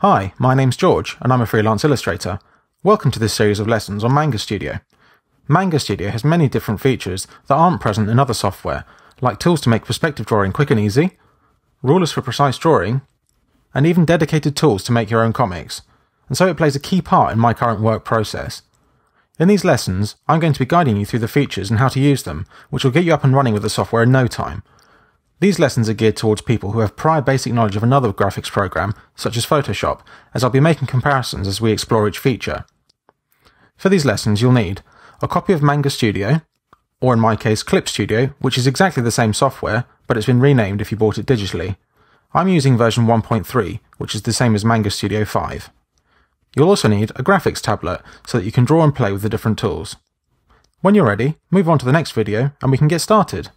Hi, my name's George, and I'm a freelance illustrator. Welcome to this series of lessons on Manga Studio. Manga Studio has many different features that aren't present in other software, like tools to make perspective drawing quick and easy, rulers for precise drawing, and even dedicated tools to make your own comics, and so it plays a key part in my current work process. In these lessons, I'm going to be guiding you through the features and how to use them, which will get you up and running with the software in no time. These lessons are geared towards people who have prior basic knowledge of another graphics program, such as Photoshop, as I'll be making comparisons as we explore each feature. For these lessons, you'll need a copy of Manga Studio, or in my case, Clip Studio, which is exactly the same software, but it's been renamed if you bought it digitally. I'm using version 1.3, which is the same as Manga Studio 5. You'll also need a graphics tablet so that you can draw and play with the different tools. When you're ready, move on to the next video and we can get started.